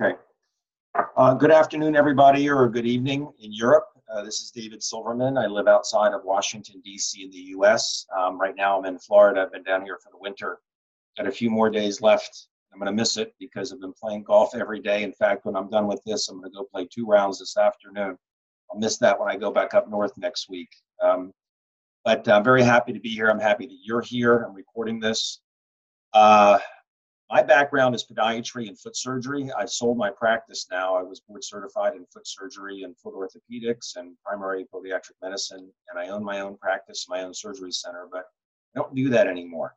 Okay. Uh, good afternoon, everybody, or good evening in Europe. Uh, this is David Silverman. I live outside of Washington, D.C., in the U.S. Um, right now, I'm in Florida. I've been down here for the winter. Got a few more days left. I'm going to miss it because I've been playing golf every day. In fact, when I'm done with this, I'm going to go play two rounds this afternoon. I'll miss that when I go back up north next week. Um, but I'm very happy to be here. I'm happy that you're here. I'm recording this. Uh, my background is podiatry and foot surgery. I've sold my practice now. I was board certified in foot surgery and foot orthopedics and primary podiatric medicine, and I own my own practice, my own surgery center, but I don't do that anymore.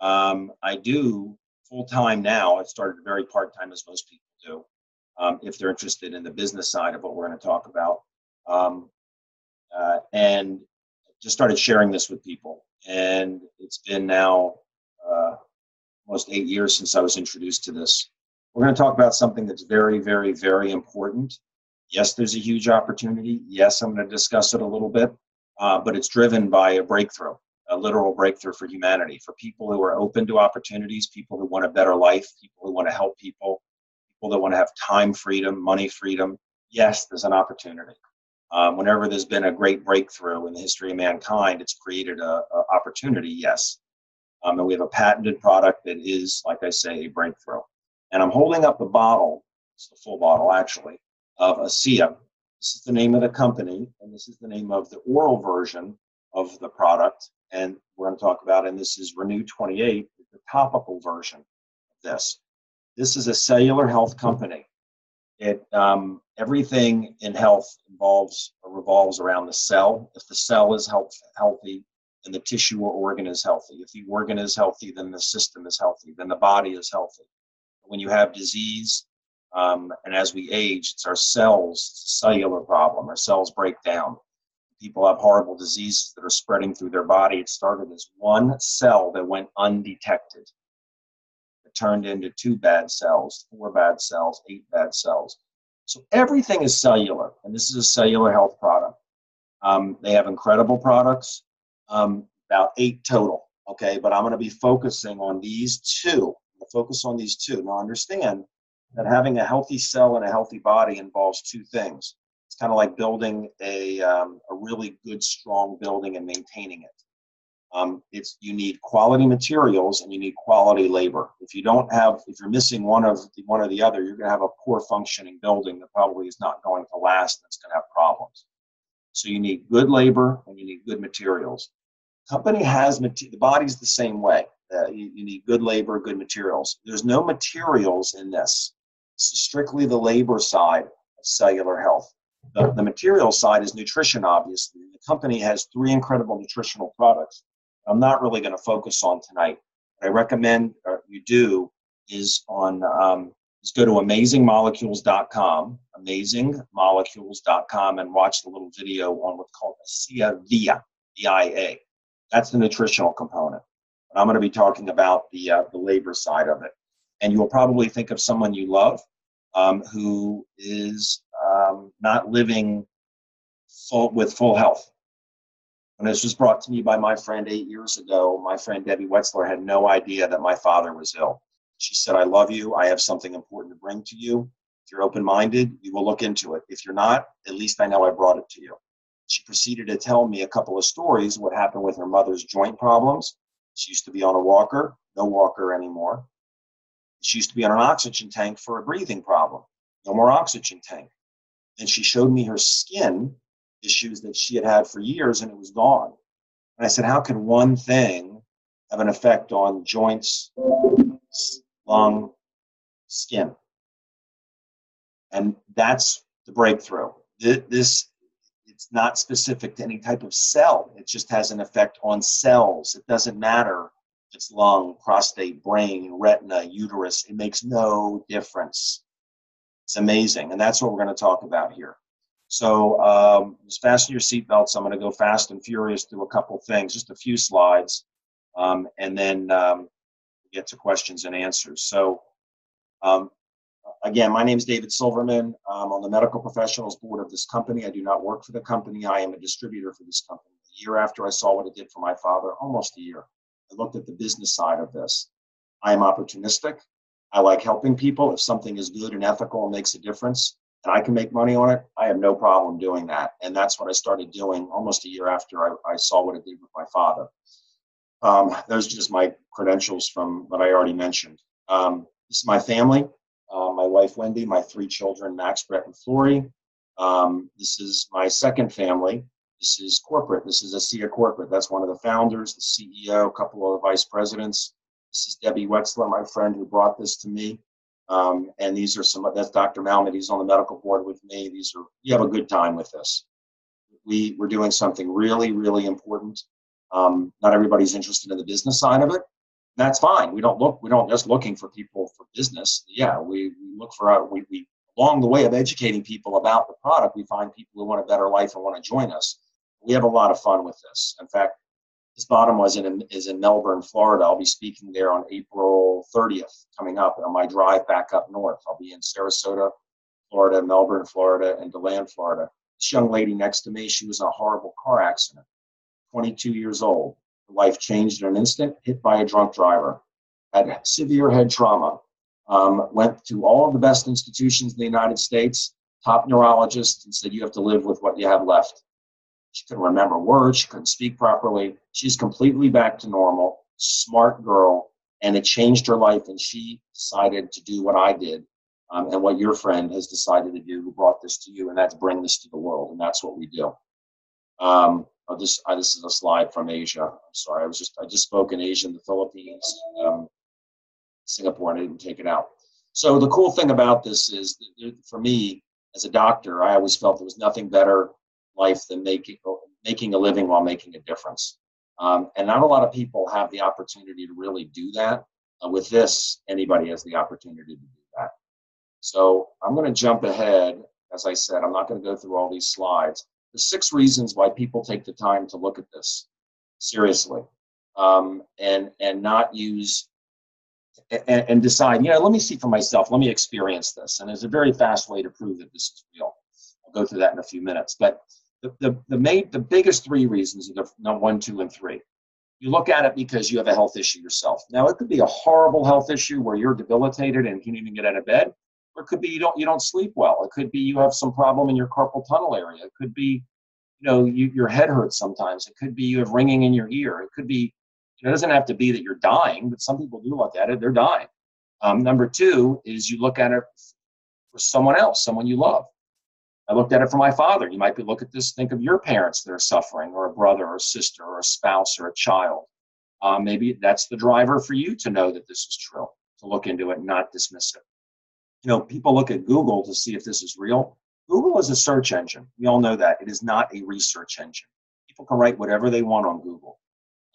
Um, I do full time now. I've started very part time, as most people do, um, if they're interested in the business side of what we're going to talk about. Um, uh, and just started sharing this with people. And it's been now uh, almost eight years since I was introduced to this. We're going to talk about something that's very, very, very important. Yes, there's a huge opportunity. Yes, I'm going to discuss it a little bit, uh, but it's driven by a breakthrough, a literal breakthrough for humanity, for people who are open to opportunities, people who want a better life, people who want to help people, people that want to have time freedom, money freedom. Yes, there's an opportunity. Um, whenever there's been a great breakthrough in the history of mankind, it's created a, a opportunity. Yes, um, and we have a patented product that is, like I say, a breakthrough. And I'm holding up the bottle, it's the full bottle actually, of ASEA. This is the name of the company, and this is the name of the oral version of the product. And we're going to talk about, and this is Renu 28, the topical version of this. This is a cellular health company. It um, everything in health involves or revolves around the cell. If the cell is health, healthy, and the tissue or organ is healthy. If the organ is healthy, then the system is healthy, then the body is healthy. When you have disease, um, and as we age, it's our cells, it's a cellular problem. Our cells break down. People have horrible diseases that are spreading through their body. It started as one cell that went undetected. It turned into two bad cells, four bad cells, eight bad cells. So everything is cellular, and this is a cellular health product. Um, they have incredible products um, about eight total. Okay, but I'm going to be focusing on these two. focus on these two. Now, understand that having a healthy cell and a healthy body involves two things. It's kind of like building a, um, a really good, strong building and maintaining it. Um, it's you need quality materials and you need quality labor. If you don't have, if you're missing one of the, one or the other, you're going to have a poor functioning building that probably is not going to last. and It's going to have problems. So you need good labor and you need good materials. Company has the body's the same way. Uh, you, you need good labor, good materials. There's no materials in this. Is strictly the labor side of cellular health. The, the material side is nutrition, obviously. The company has three incredible nutritional products. I'm not really going to focus on tonight. What I recommend uh, you do is on um, is go to amazingmolecules.com, amazingmolecules.com, and watch the little video on what's called the ASEA VIA, V-I-A. That's the nutritional component. And I'm going to be talking about the, uh, the labor side of it. And you will probably think of someone you love um, who is um, not living full, with full health. And this was brought to me by my friend eight years ago. My friend Debbie Wetzler had no idea that my father was ill. She said, I love you. I have something important to bring to you. If you're open minded, you will look into it. If you're not, at least I know I brought it to you. She proceeded to tell me a couple of stories what happened with her mother's joint problems. She used to be on a walker, no walker anymore. She used to be on an oxygen tank for a breathing problem, no more oxygen tank. And she showed me her skin issues that she had had for years and it was gone. And I said, How can one thing have an effect on joints, lung, skin. And that's the breakthrough. This it's not specific to any type of cell. It just has an effect on cells. It doesn't matter if it's lung, prostate, brain, retina, uterus. It makes no difference. It's amazing. And that's what we're going to talk about here. So um, just fasten your seatbelts. I'm going to go fast and furious through a couple things, just a few slides, um, and then um, get to questions and answers. So, um, again, my name is David Silverman. I'm on the medical professionals board of this company. I do not work for the company. I am a distributor for this company. A year after I saw what it did for my father, almost a year, I looked at the business side of this. I am opportunistic. I like helping people. If something is good and ethical and makes a difference, and I can make money on it, I have no problem doing that. And that's what I started doing almost a year after I, I saw what it did with my father. Um, those are just my credentials from what I already mentioned. Um, this is my family. Uh, my wife Wendy, my three children Max, Brett, and Flory. Um, this is my second family. This is corporate. This is ASEA Corporate. That's one of the founders, the CEO, a couple of the vice presidents. This is Debbie Wexler, my friend who brought this to me. Um, and these are some, that's Dr. Malmet. He's on the medical board with me. These are, you have a good time with this. We, we're doing something really, really important. Um, not everybody's interested in the business side of it. That's fine. We don't look, we don't just looking for people for business. Yeah, we, we look for, our, we, we, along the way of educating people about the product, we find people who want a better life and want to join us. We have a lot of fun with this. In fact, this bottom was in is in Melbourne, Florida. I'll be speaking there on April 30th, coming up on my drive back up north. I'll be in Sarasota, Florida, Melbourne, Florida, and DeLand, Florida. This young lady next to me, she was in a horrible car accident, 22 years old. Life changed in an instant, hit by a drunk driver, had severe head trauma, um, went to all of the best institutions in the United States, top neurologists, and said, You have to live with what you have left. She couldn't remember words. She couldn't speak properly. She's completely back to normal, smart girl, and it changed her life. And she decided to do what I did um, and what your friend has decided to do, who brought this to you, and that's bring this to the world. And that's what we do. Um, I'll just, I, this is a slide from Asia. I'm sorry, I was just, I just spoke in Asia, in the Philippines, um, Singapore, and I didn't take it out. So the cool thing about this is, for me as a doctor, I always felt there was nothing better life than making making a living while making a difference. Um, and not a lot of people have the opportunity to really do that. Uh, with this, anybody has the opportunity to do that. So I'm going to jump ahead. As I said, I'm not going to go through all these slides. The six reasons why people take the time to look at this seriously um, and and not use and, and, decide, you know, let me see for myself, let me experience this. And there's a very fast way to prove that this is real. I'll go through that in a few minutes. But the, the, the, main, the biggest three reasons are the one, two, and three. You look at it because you have a health issue yourself. Now, it could be a horrible health issue where you're debilitated and can't even get out of bed, or it could be you don't you don't sleep well. It could be you have some problem in your carpal tunnel area. It could be, you know, you, your head hurts sometimes. It could be you have ringing in your ear. It could be, it doesn't have to be that you're dying, but some people do look at it; they're dying. Um, number two is you look at it for someone else, someone you love. I looked at it for my father. You might be look at this, think of your parents that are suffering, or a brother, or a sister, or a spouse, or a child. Uh, maybe that's the driver for you to know that this is true, to look into it, and not dismiss it. You know, people look at Google to see if this is real. Google is a search engine. We all know that. It is not a research engine. People can write whatever they want on Google.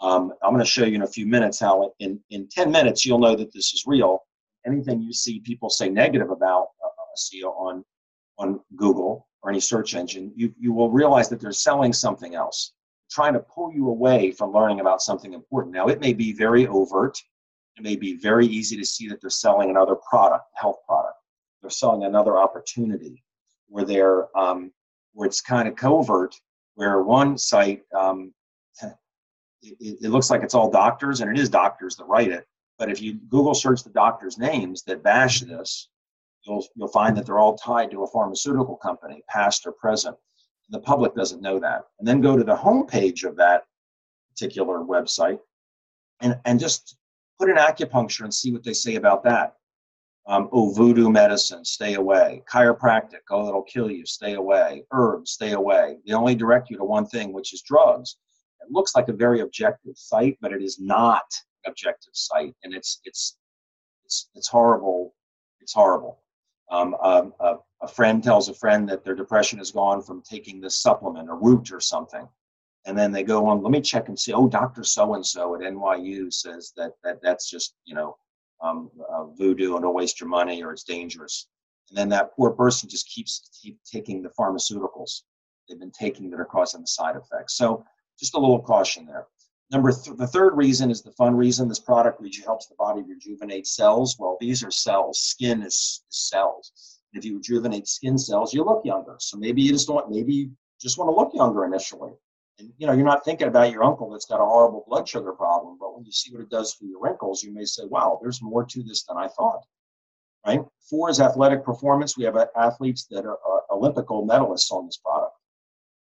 Um, I'm going to show you in a few minutes how, in, in 10 minutes, you'll know that this is real. Anything you see people say negative about uh, ASEA on on Google or any search engine, you, you will realize that they're selling something else, trying to pull you away from learning about something important. Now, it may be very overt. It may be very easy to see that they're selling another product, health product. Selling another opportunity where they're um, where it's kind of covert, where one site um, it, it looks like it's all doctors, and it is doctors that write it. But if you Google search the doctors' names that bash this, you'll, you'll find that they're all tied to a pharmaceutical company, past or present. The public doesn't know that. And then go to the homepage of that particular website and, and just put in acupuncture and see what they say about that. Um, oh, voodoo medicine, stay away. Chiropractic, oh, it'll kill you, stay away. Herbs, stay away. They only direct you to one thing, which is drugs. It looks like a very objective site, but it is not an objective site, and it's it's it's it's horrible. It's horrible. Um, a, a, a, friend tells a friend that their depression has gone from taking this supplement, a root or something. And then they go on, let me check and see, oh, Dr. So and so at NYU says that, that that's just, you know, um, uh, voodoo and don't waste your money or it's dangerous. And then that poor person just keeps keep taking the pharmaceuticals they've been taking that are causing the side effects. So just a little caution there. Number th- the third reason is the fun reason. This product helps the body rejuvenate cells. Well, these are cells. Skin is, is cells. And if you rejuvenate skin cells, you look younger. So maybe you just don't. Maybe you just want to look younger initially. And you know, you're not thinking about your uncle that's got a horrible blood sugar problem. But when you see what it does for your wrinkles, you may say, "Wow, there's more to this than I thought." right? Four is athletic performance. We have athletes that are, are Olympic gold medalists on this product.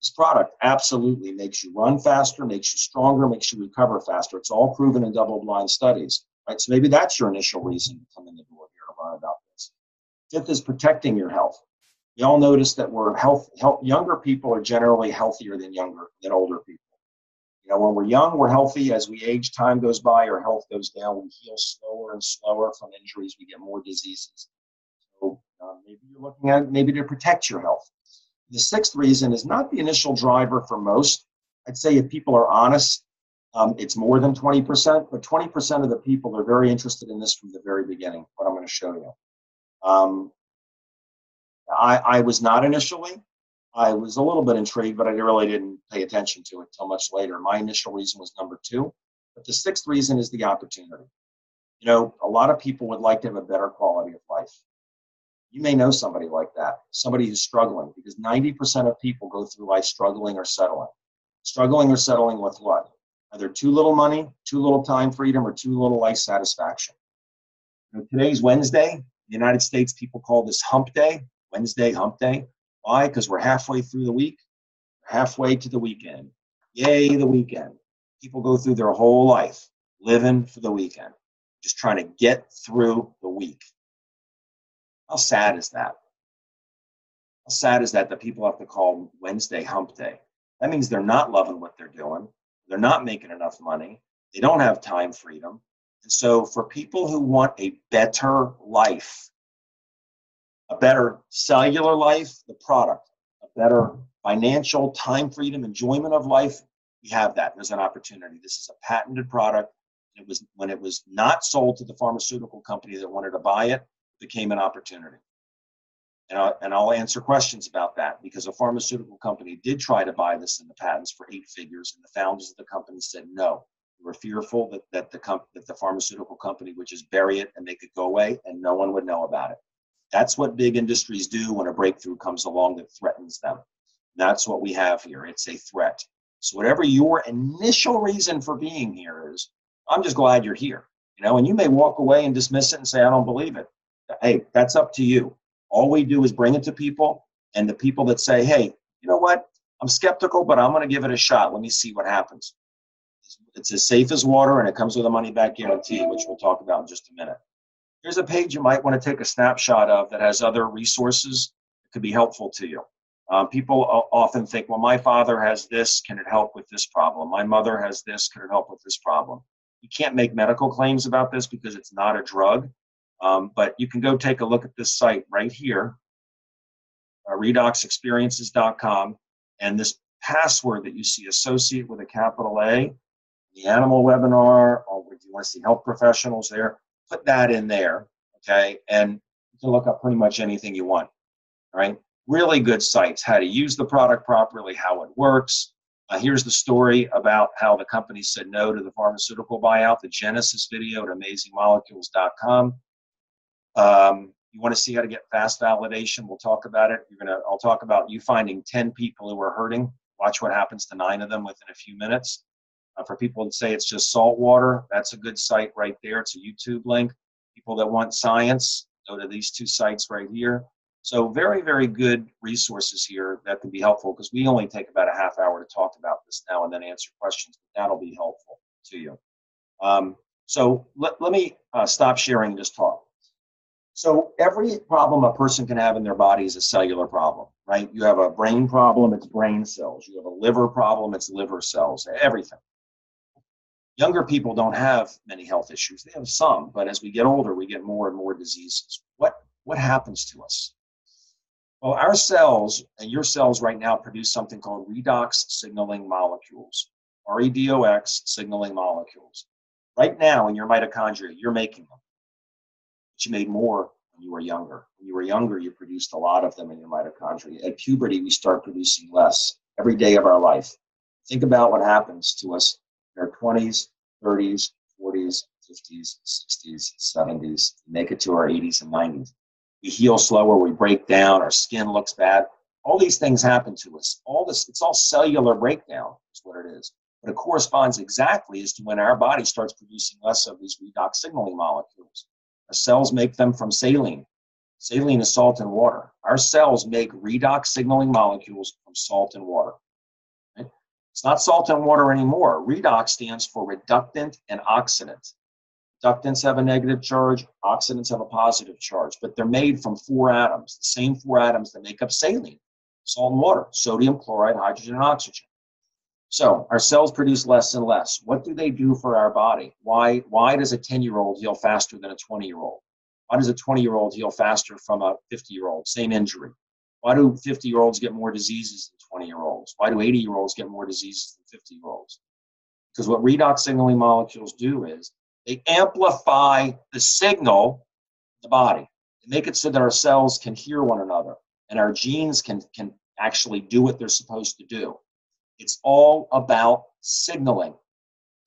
This product absolutely makes you run faster, makes you stronger, makes you recover faster. It's all proven in double-blind studies, right? So maybe that's your initial reason to come in the door here to learn about this. Fifth is protecting your health. We all notice that we're health, health younger people are generally healthier than younger than older people. You know, when we're young, we're healthy. As we age, time goes by, our health goes down. We heal slower and slower from injuries. We get more diseases. So uh, maybe you're looking at maybe to protect your health. The sixth reason is not the initial driver for most. I'd say if people are honest, um, it's more than 20%, but 20% of the people are very interested in this from the very beginning, what I'm going to show you. Um, I, I was not initially. I was a little bit intrigued, but I really didn't pay attention to it until much later. My initial reason was number two, but the sixth reason is the opportunity. You know, a lot of people would like to have a better quality of life. You may know somebody like that, somebody who's struggling, because 90% of people go through life struggling or settling. Struggling or settling with what? Either too little money, too little time freedom, or too little life satisfaction. You today's Wednesday. In the United States, people call this hump day, Wednesday, hump day. Why? Because we're halfway through the week, halfway to the weekend. Yay, the weekend. People go through their whole life living for the weekend, just trying to get through the week. How sad is that? How sad is that that people have to call Wednesday hump day? That means they're not loving what they're doing. They're not making enough money. They don't have time freedom. And so, for people who want a better life, a better cellular life, the product, a better financial time freedom, enjoyment of life, we have that. There's an opportunity. This is a patented product. It was when it was not sold to the pharmaceutical company that wanted to buy it, it became an opportunity. And, I, and I'll answer questions about that because a pharmaceutical company did try to buy this in the patents for eight figures, and the founders of the company said no. We were fearful that, that the comp- that the pharmaceutical company would just bury it and make it go away, and no one would know about it. That's what big industries do when a breakthrough comes along that threatens them. That's what we have here. It's a threat. So whatever your initial reason for being here is, I'm just glad you're here. You know, and you may walk away and dismiss it and say, I don't believe it. Hey, that's up to you. All we do is bring it to people, and the people that say, hey, you know what? I'm skeptical, but I'm going to give it a shot. Let me see what happens. It's as safe as water, and it comes with a money back guarantee, which we'll talk about in just a minute here's a page you might want to take a snapshot of that has other resources that could be helpful to you. Um, people often think, well, my father has this, can it help with this problem? My mother has this, can it help with this problem? You can't make medical claims about this because it's not a drug, um, but you can go take a look at this site right here, uh, redoxexperiences.com, and this password that you see associate with a capital A, the animal webinar, or if you want to see health professionals there, put that in there, okay, and you can look up pretty much anything you want, right? Really good sites, how to use the product properly, how it works. Uh, here's the story about how the company said no to the pharmaceutical buyout, the Genesis video at amazingmolecules.com. Um, you want to see how to get fast validation? We'll talk about it. You're gonna. I'll talk about you finding 10 people who are hurting. Watch what happens to nine of them within a few minutes. Uh, for people that say it's just salt water, that's a good site right there. It's a YouTube link. People that want science, go to these two sites right here. So very, very good resources here that can be helpful because we only take about a half hour to talk about this now and then answer questions. But that'll be helpful to you. Um, so let, let me uh, stop sharing just talk. So every problem a person can have in their body is a cellular problem, right? You have a brain problem, it's brain cells. You have a liver problem, it's liver cells, everything. Younger people don't have many health issues. They have some, but as we get older, we get more and more diseases. What, what happens to us? Well, our cells and your cells right now produce something called redox signaling molecules, REDOX signaling molecules. Right now in your mitochondria, you're making them. But you made more when you were younger. When you were younger, you produced a lot of them in your mitochondria. At puberty, we start producing less every day of our life. Think about what happens to us in our 20s, 30s, 40s, 50s, 60s, 70s, make it to our 80s and 90s. We heal slower, we break down, our skin looks bad. All these things happen to us. All this, it's all cellular breakdown, is what it is. But it corresponds exactly as to when our body starts producing less of these redox signaling molecules. Our cells make them from saline. Saline is salt and water. Our cells make redox signaling molecules from salt and water. It's not salt and water anymore. Redox stands for reductant and oxidant. Reductants have a negative charge, oxidants have a positive charge, but they're made from four atoms, the same four atoms that make up saline, salt and water, sodium, chloride, hydrogen, and oxygen. So our cells produce less and less. What do they do for our body? Why, why does a 10 year old heal faster than a 20 year old? Why does a 20 year old heal faster from a 50 year old? Same injury. Why do 50 year olds get more diseases than 20 year olds? Why do 80 year olds get more diseases than 50 year olds? Because what redox signaling molecules do is they amplify the signal in the body. They make it so that our cells can hear one another and our genes can, can actually do what they're supposed to do. It's all about signaling.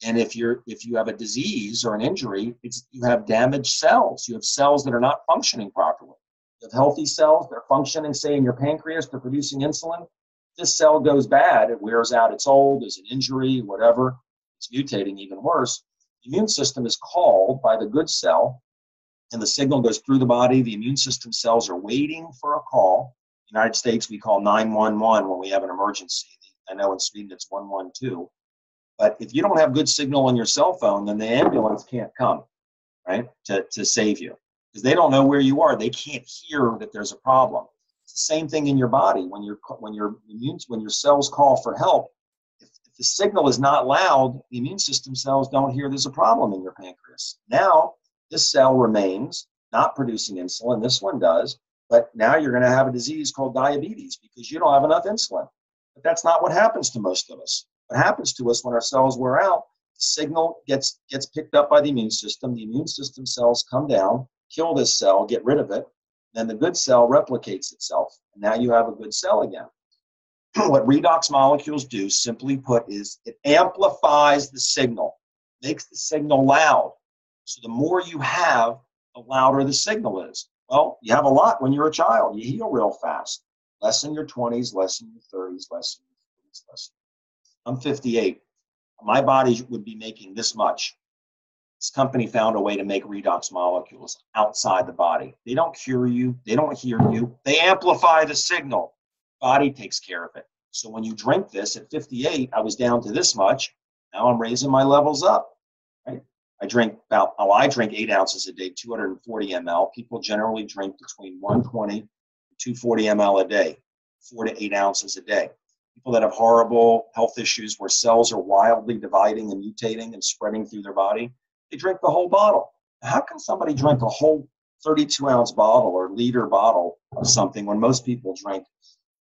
And if you're if you have a disease or an injury, it's you have damaged cells. You have cells that are not functioning properly. You have healthy cells, they're functioning, say in your pancreas, they're producing insulin. This cell goes bad, it wears out, it's old, there's an injury, whatever, it's mutating even worse. The immune system is called by the good cell, and the signal goes through the body. The immune system cells are waiting for a call. United States, we call 911 when we have an emergency. I know in Sweden it's 112 but if you don't have good signal on your cell phone, then the ambulance can't come, right, to, to save you because they don't know where you are. They can't hear that there's a problem. Same thing in your body when your when your immune when your cells call for help. If, if the signal is not loud, the immune system cells don't hear there's a problem in your pancreas. Now this cell remains not producing insulin. This one does, but now you're going to have a disease called diabetes because you don't have enough insulin. But that's not what happens to most of us. What happens to us when our cells wear out, the signal gets, gets picked up by the immune system. The immune system cells come down, kill this cell, get rid of it. Then the good cell replicates itself. And now you have a good cell again. what redox molecules do, simply put, is it amplifies the signal, makes the signal loud. So the more you have, the louder the signal is. Well, you have a lot when you're a child. You heal real fast. Less in your 20s, less in your 30s, less in your 40s, less I'm 58. My body would be making this much. This company found a way to make redox molecules outside the body. They don't cure you, they don't hear you, they amplify the signal. Body takes care of it. So when you drink this at 58, I was down to this much. Now I'm raising my levels up. Right? I drink about, oh, I drink eight ounces a day, 240 ml. People generally drink between 120 and 240 ml a day, four to eight ounces a day people that have horrible health issues where cells are wildly dividing and mutating and spreading through their body, they drink the whole bottle. How can somebody drink a whole 32 ounce bottle or liter bottle of something when most people drink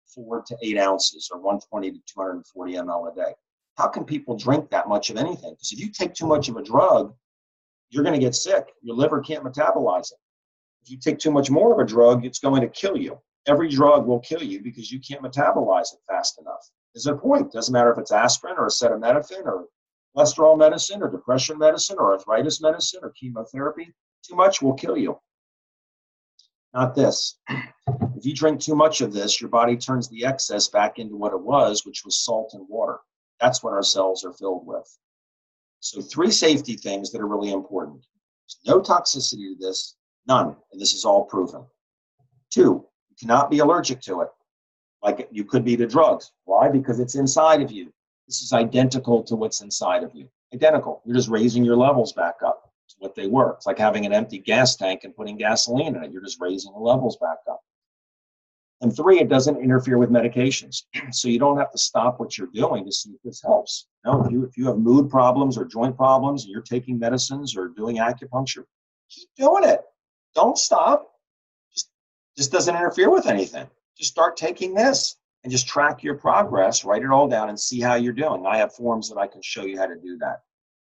four to eight ounces or 120 to 240 ml a day? How can people drink that much of anything? Because if you take too much of a drug, you're going to get sick. Your liver can't metabolize it. If you take too much more of a drug, it's going to kill you every drug will kill you because you can't metabolize it fast enough. Is there a point? Doesn't matter if it's aspirin or acetaminophen or cholesterol medicine or depression medicine or arthritis medicine or chemotherapy. Too much will kill you. Not this. If you drink too much of this, your body turns the excess back into what it was, which was salt and water. That's what our cells are filled with. So, three safety things that are really important. There's no toxicity to this, none, and this is all proven. Two, you cannot be allergic to it, like you could be to drugs. Why? Because it's inside of you. This is identical to what's inside of you. Identical. You're just raising your levels back up to what they were. It's like having an empty gas tank and putting gasoline in it. You're just raising the levels back up. And three, it doesn't interfere with medications. so you don't have to stop what you're doing to see if this helps. No, if you, if you have mood problems or joint problems and you're taking medicines or doing acupuncture, keep doing it. Don't stop. Just, just doesn't interfere with anything. Just start taking this and just track your progress, write it all down, and see how you're doing. I have forms that I can show you how to do that.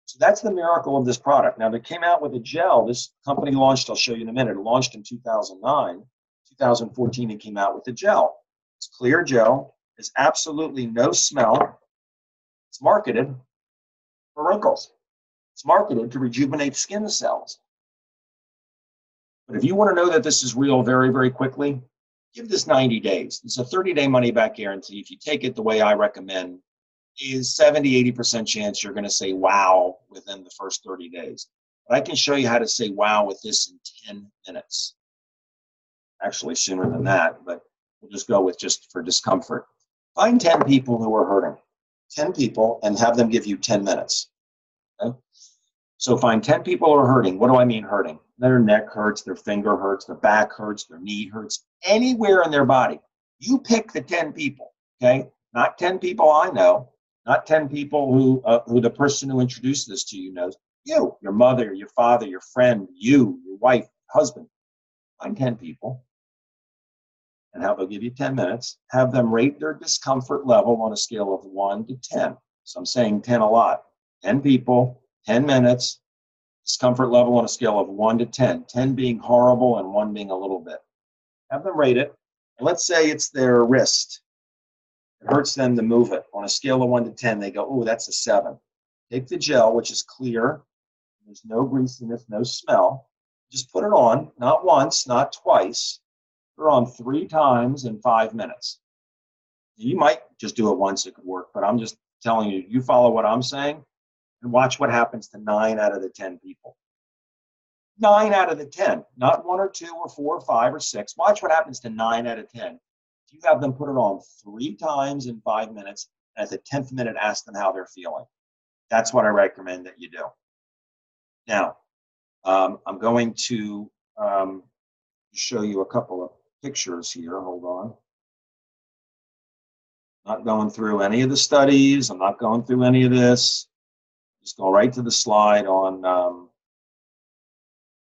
So that's the miracle of this product. Now, they came out with a gel. This company launched, I'll show you in a minute, it launched in 2009. 2014, it came out with the gel. It's clear gel. There's absolutely no smell. It's marketed for wrinkles. It's marketed to rejuvenate skin cells. But if you want to know that this is real very, very quickly, give this 90 days. It's a 30 day money back guarantee. If you take it the way I recommend, is 70, 80% chance you're going to say wow within the first 30 days. But I can show you how to say wow with this in 10 minutes. Actually, sooner than that, but we'll just go with just for discomfort. Find 10 people who are hurting, 10 people, and have them give you 10 minutes. Okay? So find 10 people who are hurting. What do I mean hurting? Their neck hurts, their finger hurts, their back hurts, their knee hurts, anywhere in their body. You pick the 10 people, okay? Not 10 people I know, not 10 people who, uh, who the person who introduced this to you knows. You, your mother, your father, your friend, you, your wife, husband. Find 10 people and how they'll give you 10 minutes. Have them rate their discomfort level on a scale of 1 to 10. So I'm saying 10 a lot. 10 people, 10 minutes, discomfort level on a scale of 1 to 10. 10 being horrible and 1 being a little bit. Have them rate it. And let's say it's their wrist. It hurts them to move it. On a scale of 1 to 10, they go, oh, that's a 7. Take the gel, which is clear. There's no greasiness, no smell. Just put it on, not once, not twice, they're on three times in five minutes. You might just do it once, it could work, but I'm just telling you, you follow what I'm saying and watch what happens to nine out of the 10 people. Nine out of the 10, not one or two or four or five or six. Watch what happens to nine out of 10. If you have them put it on three times in five minutes, and at the 10th minute, ask them how they're feeling. That's what I recommend that you do. Now, um, I'm going to um, show you a couple of pictures here. Hold on. Not going through any of the studies. I'm not going through any of this. Just go right to the slide on um,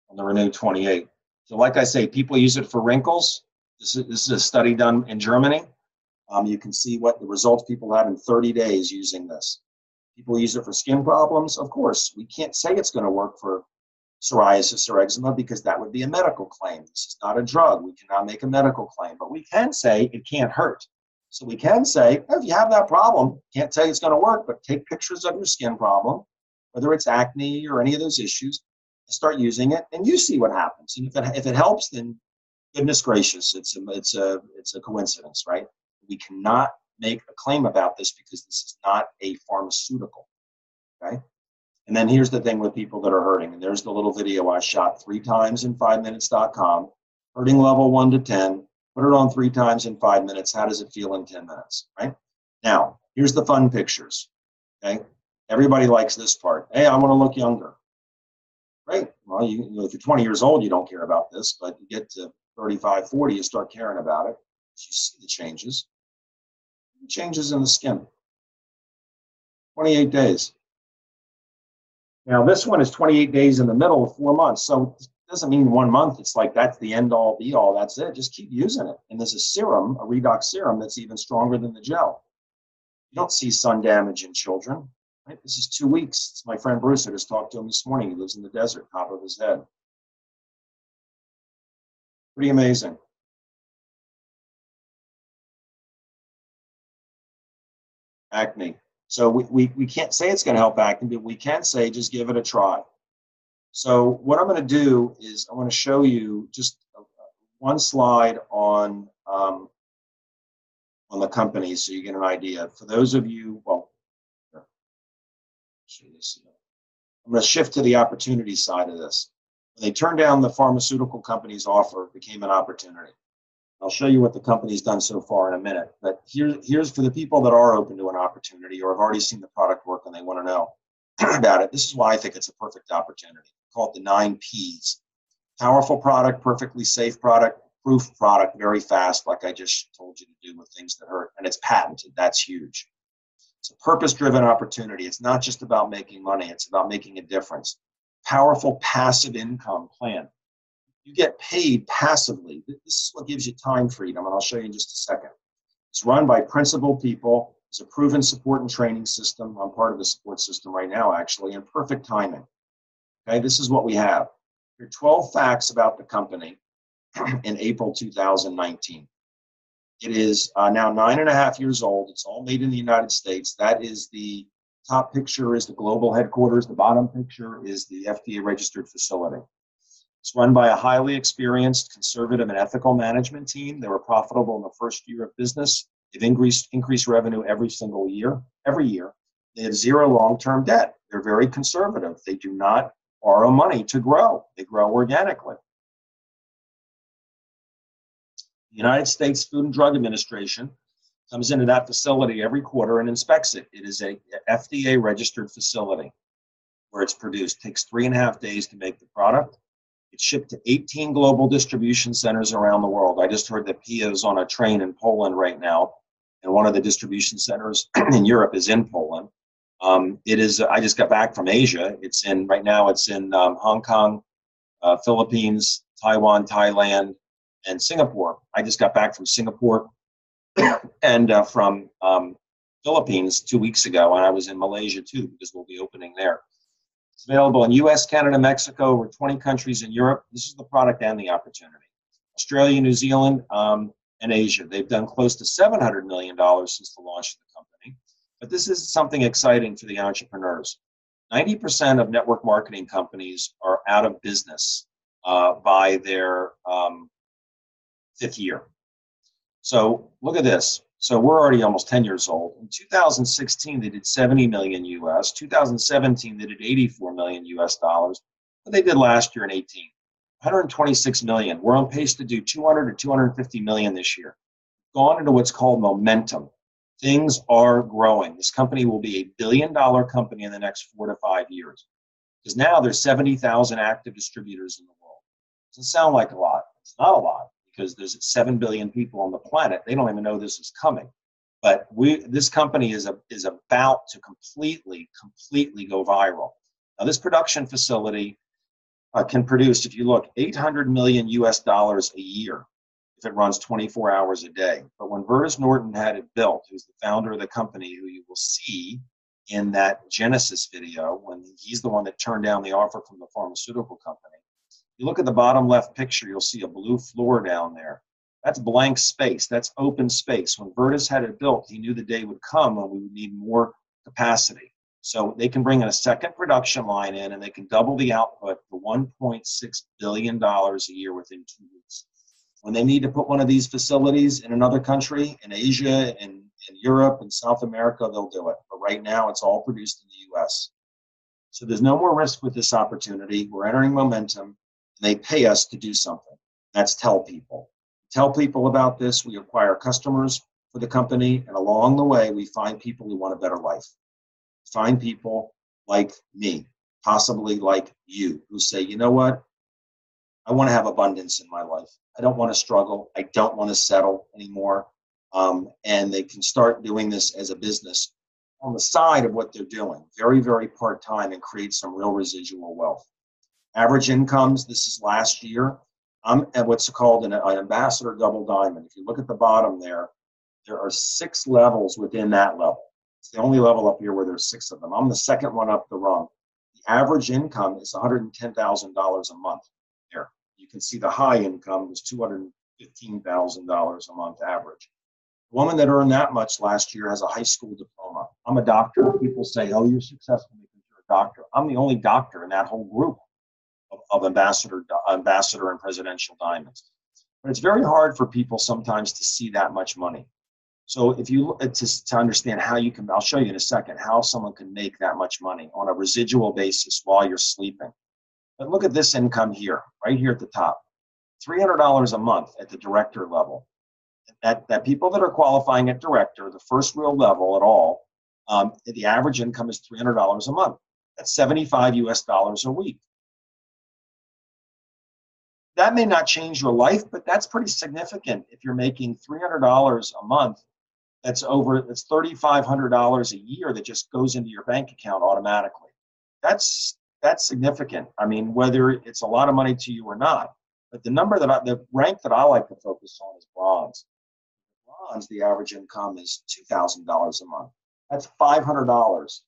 on the Renu 28. So, like I say, people use it for wrinkles. This is, this is a study done in Germany. Um, you can see what the results people had in 30 days using this. People use it for skin problems. Of course, we can't say it's going to work for psoriasis or eczema because that would be a medical claim. This is not a drug. We cannot make a medical claim, but we can say it can't hurt. So we can say, oh, if you have that problem, can't tell you it's going to work, but take pictures of your skin problem, whether it's acne or any of those issues, start using it, and you see what happens. And if it, if it helps, then goodness gracious, it's a, it's a it's a coincidence, right? We cannot make a claim about this because this is not a pharmaceutical. Okay. And then here's the thing with people that are hurting. And there's the little video I shot three times in five minutes.com. Hurting level one to 10. Put it on three times in five minutes. How does it feel in 10 minutes? Right? Now, here's the fun pictures. Okay. Everybody likes this part. Hey, I want to look younger. Right. Well, you, you know, if you're 20 years old, you don't care about this, but you get to 35, 40, you start caring about it. You see the changes. Changes in the skin. 28 days. Now, this one is 28 days in the middle of four months. So doesn't mean one month. It's like that's the end all be all. That's it. Just keep using it. And there's a serum, a redox serum, that's even stronger than the gel. You don't see sun damage in children. Right? This is two weeks. It's my friend Bruce. I just talked to him this morning. He lives in the desert, top of his head. Pretty amazing. Acne. So we, we, we can't say it's going to help acne, but we can say just give it a try. So what I'm going to do is I want to show you just one slide on um, on the company so you get an idea. For those of you, well, I'm going to shift to the opportunity side of this. When they turned down the pharmaceutical company's offer, it became an opportunity. I'll show you what the company's done so far in a minute. But here, here's for the people that are open to an opportunity or have already seen the product work and they want to know about it. This is why I think it's a perfect opportunity. Call it the nine P's. Powerful product, perfectly safe product, proof product, very fast, like I just told you to do with things that hurt. And it's patented. That's huge. It's a purpose driven opportunity. It's not just about making money, it's about making a difference. Powerful passive income plan you get paid passively. This is what gives you time freedom, and I'll show you in just a second. It's run by principled people. It's a proven support and training system. I'm part of the support system right now, actually, and perfect timing. Okay, this is what we have. Here are 12 facts about the company in April 2019. It is uh, now nine and a half years old. It's all made in the United States. That is the top picture is the global headquarters. The bottom picture is the FDA registered facility. It's run by a highly experienced, conservative, and ethical management team. They were profitable in the first year of business. They've increased increased revenue every single year, every year. They have zero long-term debt. They're very conservative. They do not borrow money to grow. They grow organically. The United States Food and Drug Administration comes into that facility every quarter and inspects it. It is a FDA registered facility where it's produced. It takes three and a half days to make the product. It's shipped to 18 global distribution centers around the world. I just heard that Pia is on a train in Poland right now, and one of the distribution centers in Europe is in Poland. Um, it is. I just got back from Asia. It's in right now. It's in um, Hong Kong, uh, Philippines, Taiwan, Thailand, and Singapore. I just got back from Singapore and uh, from um, Philippines two weeks ago, and I was in Malaysia too because we'll be opening there. It's available in U.S., Canada, Mexico, over 20 countries in Europe. This is the product and the opportunity. Australia, New Zealand, um, and Asia. They've done close to $700 million since the launch of the company. But this is something exciting for the entrepreneurs. 90% of network marketing companies are out of business uh, by their um, fifth year. So look at this. So we're already almost 10 years old. In 2016, they did 70 million US. 2017, they did 84 million US dollars. What they did last year in 18, 126 million. We're on pace to do 200 to 250 million this year. Gone into what's called momentum. Things are growing. This company will be a billion dollar company in the next four to five years. Because now there's 70,000 active distributors in the world. Doesn't sound like a lot. It's not a lot because there's 7 billion people on the planet. They don't even know this is coming. But we, this company is, a, is about to completely, completely go viral. Now, this production facility uh, can produce, if you look, 800 million US dollars a year if it runs 24 hours a day. But when Verdis Norton had it built, who's the founder of the company, who you will see in that Genesis video, when he's the one that turned down the offer from the pharmaceutical company, you look at the bottom left picture, you'll see a blue floor down there. That's blank space. That's open space. When Vertus had it built, he knew the day would come when we would need more capacity. So they can bring in a second production line in and they can double the output to $1.6 billion a year within two weeks. When they need to put one of these facilities in another country, in Asia, in, in Europe, in South America, they'll do it. But right now, it's all produced in the US. So there's no more risk with this opportunity. We're entering momentum they pay us to do something. That's tell people. Tell people about this. We acquire customers for the company, and along the way, we find people who want a better life. Find people like me, possibly like you, who say, you know what? I want to have abundance in my life. I don't want to struggle. I don't want to settle anymore. Um, and they can start doing this as a business on the side of what they're doing, very, very part time, and create some real residual wealth. Average incomes, this is last year. I'm at what's called an, an ambassador double diamond. If you look at the bottom there, there are six levels within that level. It's the only level up here where there's six of them. I'm the second one up the rung. The average income is $110,000 a month can see the high income is $215,000 a month average. The woman that earned that much last year has a high school diploma. I'm a doctor. People say, oh, you're successful because you're a doctor. I'm the only doctor in that whole group of, of ambassador, ambassador and presidential diamonds. But it's very hard for people sometimes to see that much money. So if you to, to understand how you can, I'll show you in a second how someone can make that much money on a residual basis while you're sleeping. But look at this income here, right here at the top, $300 a month at the director level. That, that people that are qualifying at director, the first real level at all, um, the average income is $300 a month. That's 75 US dollars a week that may not change your life, but that's pretty significant if you're making $300 a month. That's over, that's $3,500 a year that just goes into your bank account automatically. That's, that's significant. I mean, whether it's a lot of money to you or not, but the number that I, the rank that I like to focus on is bronze. Bronze, the average income is $2,000 a month. That's $500,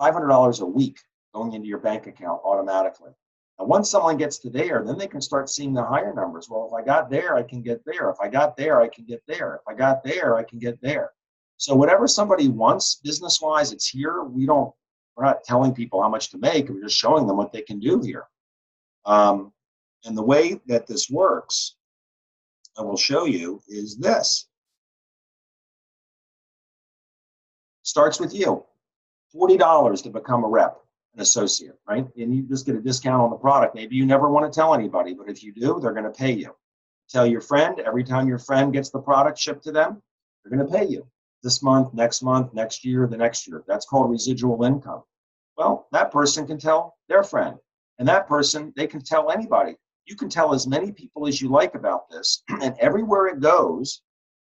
$500 a week going into your bank account automatically. And once someone gets to there, then they can start seeing the higher numbers. Well, if I got there, I can get there. If I got there, I can get there. If I got there, I can get there. So whatever somebody wants business wise, it's here. We don't, we're not telling people how much to make. We're just showing them what they can do here. Um, and the way that this works, I will show you, is this. Starts with you. $40 to become a rep. an associate, right? And you just get a discount on the product. Maybe you never want to tell anybody, but if you do, they're going to pay you. Tell your friend every time your friend gets the product shipped to them, they're going to pay you this month, next month, next year, the next year. That's called residual income. Well, that person can tell their friend, and that person, they can tell anybody. You can tell as many people as you like about this, and everywhere it goes,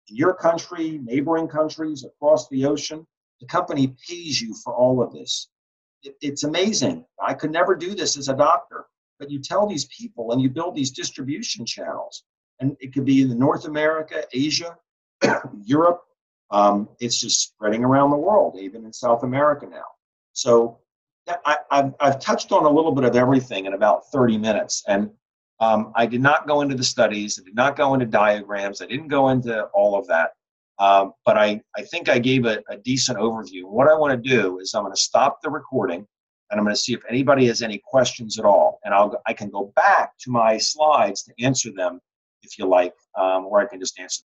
in your country, neighboring countries, across the ocean, the company pays you for all of this. It, it's amazing. I could never do this as a doctor, but you tell these people and you build these distribution channels, and it could be in North America, Asia, Europe. Um, it's just spreading around the world, even in South America now. So I, have I've touched on a little bit of everything in about 30 minutes. And um, I did not go into the studies, I did not go into diagrams, I didn't go into all of that. Um, but I, I think I gave a, a decent overview. What I want to do is I'm going to stop the recording and I'm going to see if anybody has any questions at all. And I'll, I can go back to my slides to answer them if you like, um, or I can just answer